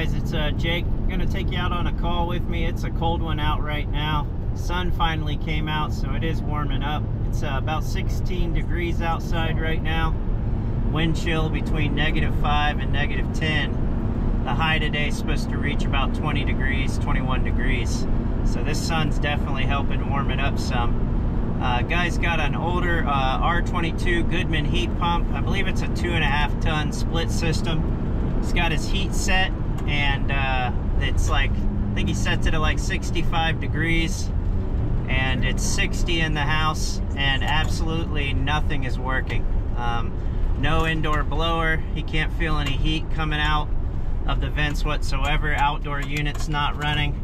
guys, it's uh, Jake. I'm gonna take you out on a call with me. It's a cold one out right now. Sun finally came out, so it is warming up. It's uh, about 16 degrees outside right now. Wind chill between negative 5 and negative 10. The high today is supposed to reach about 20 degrees, 21 degrees. So this sun's definitely helping warm it up some. Uh, guy's got an older uh, R22 Goodman heat pump. I believe it's a two and a half ton split system He's got his heat set and uh, it's like, I think he sets it at like 65 degrees and it's 60 in the house and absolutely nothing is working. Um, no indoor blower. He can't feel any heat coming out of the vents whatsoever. Outdoor units not running.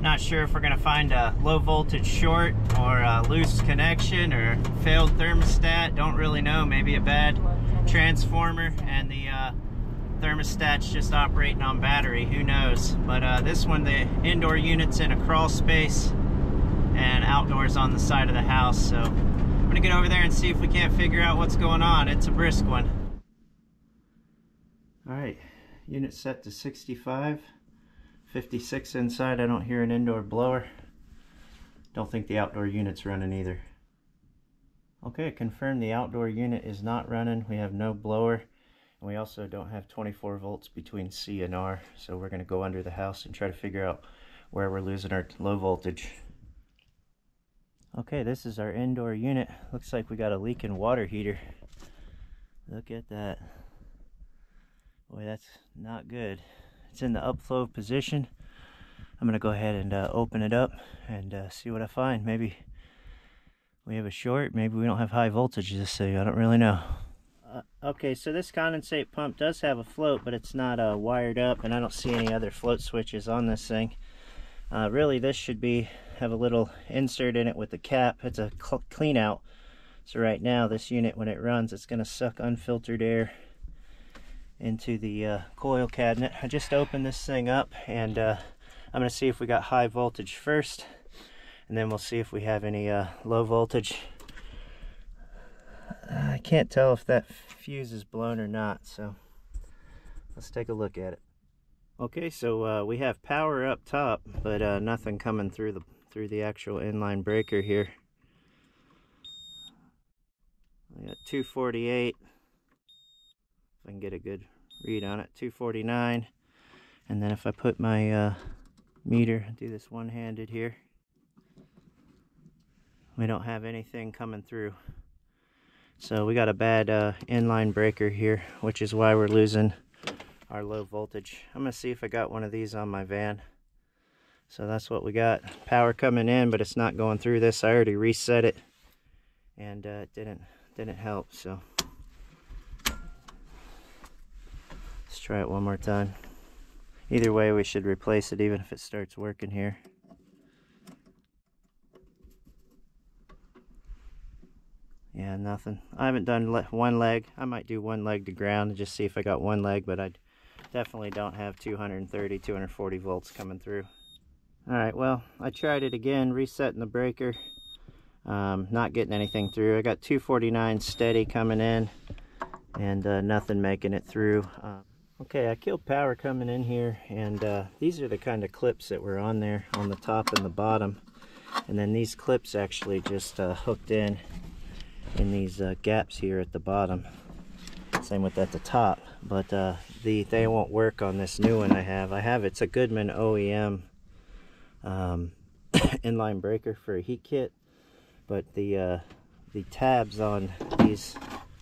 Not sure if we're gonna find a low voltage short or a loose connection or failed thermostat. Don't really know. Maybe a bad transformer and the uh, thermostat's just operating on battery, who knows. But uh, this one, the indoor unit's in a crawl space and outdoors on the side of the house. So I'm gonna get over there and see if we can't figure out what's going on. It's a brisk one. All right, unit set to 65, 56 inside. I don't hear an indoor blower. Don't think the outdoor unit's running either. Okay, confirm the outdoor unit is not running. We have no blower. And we also don't have 24 volts between C and R, so we're going to go under the house and try to figure out where we're losing our low voltage. Okay, this is our indoor unit. Looks like we got a leaking water heater. Look at that. Boy, that's not good. It's in the upflow position. I'm going to go ahead and uh, open it up and uh, see what I find. Maybe we have a short. Maybe we don't have high voltage this so I don't really know. Uh, okay, so this condensate pump does have a float, but it's not uh, wired up, and I don't see any other float switches on this thing. Uh, really, this should be have a little insert in it with the cap. It's a clean out. So right now, this unit, when it runs, it's going to suck unfiltered air into the uh, coil cabinet. I just opened this thing up, and uh, I'm going to see if we got high voltage first, and then we'll see if we have any low voltage I can't tell if that fuse is blown or not, so let's take a look at it. Okay, so uh, we have power up top, but uh, nothing coming through the through the actual inline breaker here. I got 248. If I can get a good read on it, 249. And then if I put my uh, meter, do this one-handed here, we don't have anything coming through. So we got a bad uh, inline breaker here, which is why we're losing our low voltage. I'm gonna see if I got one of these on my van. So that's what we got. Power coming in, but it's not going through this. I already reset it and uh, it didn't, didn't help, so. Let's try it one more time. Either way, we should replace it even if it starts working here. Nothing. I haven't done le one leg. I might do one leg to ground and just see if I got one leg, but I definitely don't have 230, 240 volts coming through. All right, well, I tried it again, resetting the breaker. Um, not getting anything through. I got 249 steady coming in and uh, nothing making it through. Uh, okay, I killed power coming in here and uh, these are the kind of clips that were on there on the top and the bottom. And then these clips actually just uh, hooked in in these uh, gaps here at the bottom. Same with at the top, but uh, the they won't work on this new one I have. I have it's a Goodman OEM um, inline breaker for a heat kit, but the uh, the tabs on these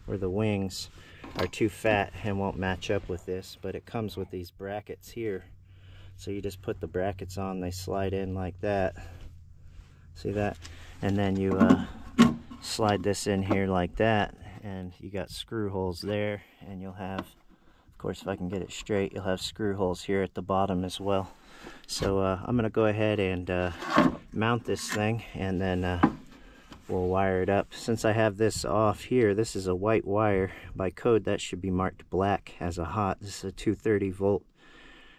or the wings are too fat and won't match up with this. But it comes with these brackets here, so you just put the brackets on. They slide in like that. See that? And then you uh, slide this in here like that and you got screw holes there and you'll have of course if I can get it straight you'll have screw holes here at the bottom as well. So uh, I'm gonna go ahead and uh, mount this thing and then uh, we'll wire it up. Since I have this off here this is a white wire. By code that should be marked black as a hot. This is a 230 volt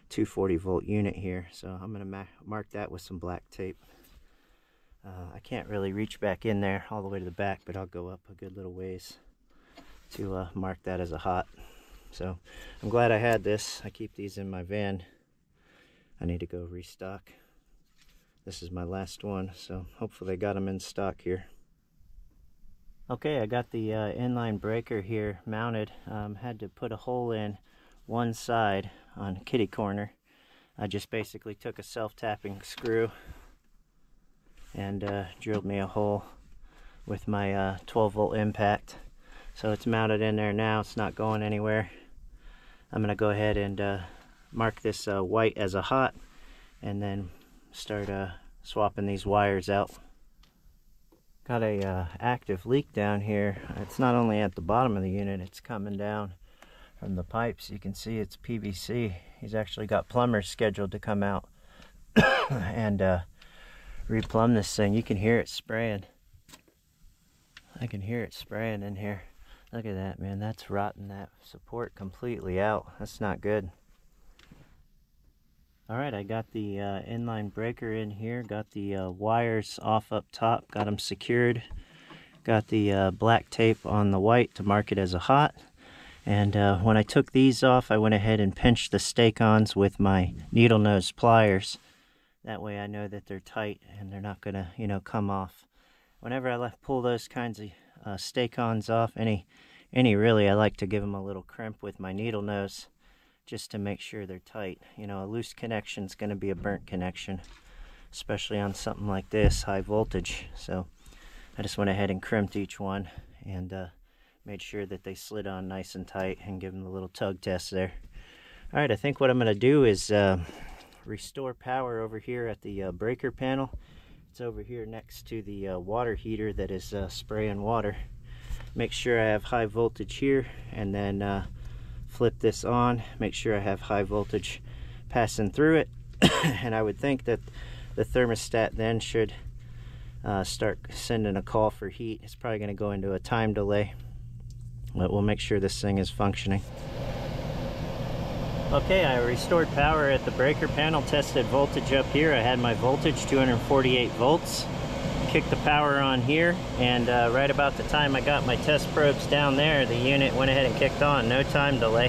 240 volt unit here. So I'm gonna mark that with some black tape uh, I can't really reach back in there all the way to the back, but I'll go up a good little ways to uh, mark that as a hot. So I'm glad I had this. I keep these in my van I need to go restock. This is my last one, so hopefully they got them in stock here. Okay, I got the uh, inline breaker here mounted. Um, had to put a hole in one side on kitty corner. I just basically took a self-tapping screw and uh, drilled me a hole with my uh, 12 volt impact. So it's mounted in there now, it's not going anywhere. I'm gonna go ahead and uh, mark this uh, white as a hot and then start uh, swapping these wires out. Got a uh, active leak down here. It's not only at the bottom of the unit, it's coming down from the pipes. You can see it's PVC. He's actually got plumbers scheduled to come out and replumb this thing. You can hear it spraying. I can hear it spraying in here. Look at that, man. That's rotting that support completely out. That's not good. Alright, I got the uh, inline breaker in here, got the uh, wires off up top, got them secured, got the uh, black tape on the white to mark it as a hot, and uh, when I took these off, I went ahead and pinched the stake-ons with my needle nose pliers. That way I know that they're tight and they're not going to, you know, come off. Whenever I left, pull those kinds of uh, stake-ons off, any, any really, I like to give them a little crimp with my needle nose just to make sure they're tight. You know, a loose connection is going to be a burnt connection, especially on something like this, high voltage. So I just went ahead and crimped each one and uh, made sure that they slid on nice and tight and give them a little tug test there. All right, I think what I'm going to do is uh, restore power over here at the uh, breaker panel. It's over here next to the uh, water heater that is uh, spraying water. Make sure I have high voltage here and then uh, flip this on, make sure I have high voltage passing through it. and I would think that the thermostat then should uh, start sending a call for heat. It's probably going to go into a time delay, but we'll make sure this thing is functioning. Okay, I restored power at the breaker panel, tested voltage up here. I had my voltage 248 volts. Kicked the power on here and uh, right about the time I got my test probes down there the unit went ahead and kicked on. No time delay.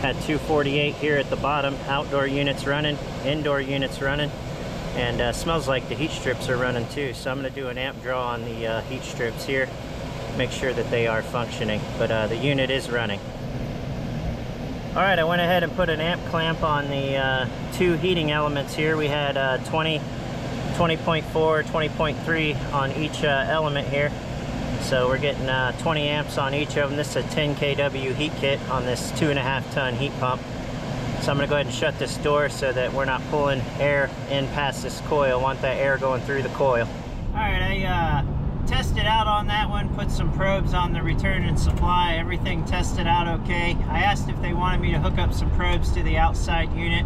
Had 248 here at the bottom. Outdoor units running indoor units running and uh, smells like the heat strips are running too. So I'm going to do an amp draw on the uh, heat strips here make sure that they are functioning. But uh, the unit is running alright I went ahead and put an amp clamp on the uh, two heating elements here we had uh, 20 20.4, 20.3 on each uh, element here. So we're getting uh, 20 amps on each of them. This is a 10 kW heat kit on this two and a half ton heat pump. So I'm gonna go ahead and shut this door so that we're not pulling air in past this coil. I want that air going through the coil. All right, I uh, tested out on that one, put some probes on the return and supply. Everything tested out okay. I asked if they wanted me to hook up some probes to the outside unit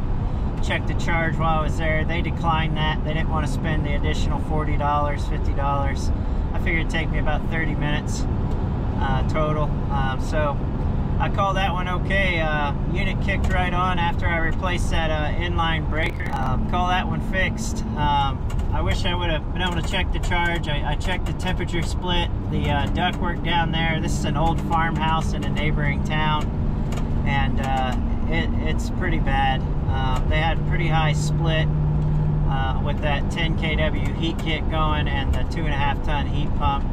checked the charge while I was there. They declined that. They didn't want to spend the additional $40, $50. I figured it'd take me about 30 minutes uh, total. Um, so I call that one okay. Uh, unit kicked right on after I replaced that uh, inline breaker. Um, call that one fixed. Um, I wish I would have been able to check the charge. I, I checked the temperature split, the uh, ductwork down there. This is an old farmhouse in a neighboring town, and uh, it, it's pretty bad. Um, they had pretty high split uh, with that 10 kW heat kit going and the two and a half ton heat pump.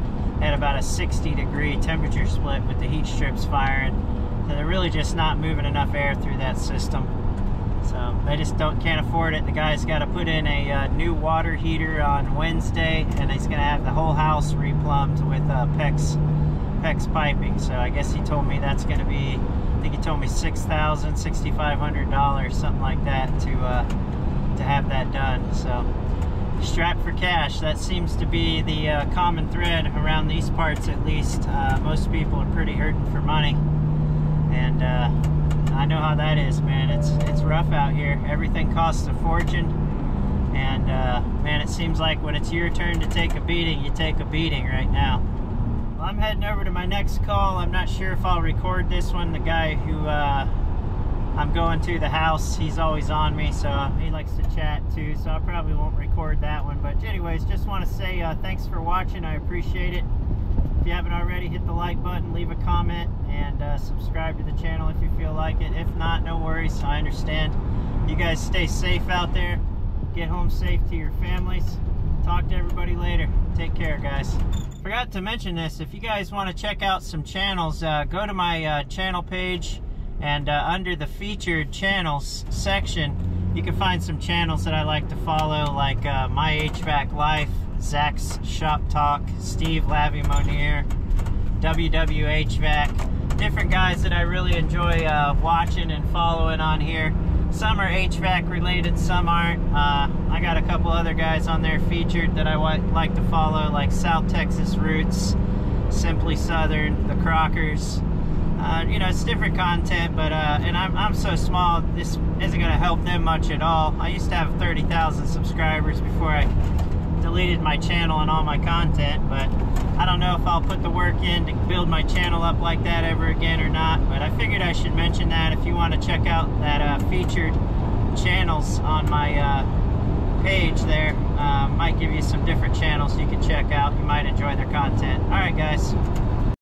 Had about a 60 degree temperature split with the heat strips firing. They're really just not moving enough air through that system. So they just don't can't afford it. The guy's got to put in a uh, new water heater on Wednesday, and he's going to have the whole house replumbed with uh, PEX PEX piping. So I guess he told me that's going to be I think he told me six thousand, sixty-five hundred dollars, something like that, to uh, to have that done. So strapped for cash. That seems to be the uh, common thread around these parts, at least. Uh, most people are pretty hurting for money, and uh, I know how that is, man. It's it's rough out here. Everything costs a fortune, and uh, man, it seems like when it's your turn to take a beating, you take a beating right now. Well, I'm heading over to my next call. I'm not sure if I'll record this one. The guy who uh, I'm going to the house, he's always on me, so he likes to chat too, so I probably won't record that one. But anyways, just want to say uh, thanks for watching. I appreciate it. If you haven't already, hit the like button, leave a comment, and uh, subscribe to the channel if you feel like it. If not, no worries. I understand. You guys stay safe out there. Get home safe to your families. Talk to everybody later. Take care, guys. Forgot to mention this. If you guys want to check out some channels, uh, go to my uh, channel page and uh, under the featured channels section, you can find some channels that I like to follow, like uh, My HVAC Life, Zach's Shop Talk, Steve Lavie Monier, WWHVAC, different guys that I really enjoy uh, watching and following on here. Some are HVAC related, some aren't. Uh, I got a couple other guys on there featured that I like to follow, like South Texas Roots, Simply Southern, The Crockers. Uh, you know, it's different content, but, uh, and I'm, I'm so small, this isn't going to help them much at all. I used to have 30,000 subscribers before I deleted my channel and all my content, but I don't know if I'll put the work in to build my channel up like that ever again or not, but I figured I should mention that if you want to check out that uh, featured channels on my uh, page there. Uh, might give you some different channels you can check out. You might enjoy their content. All right, guys.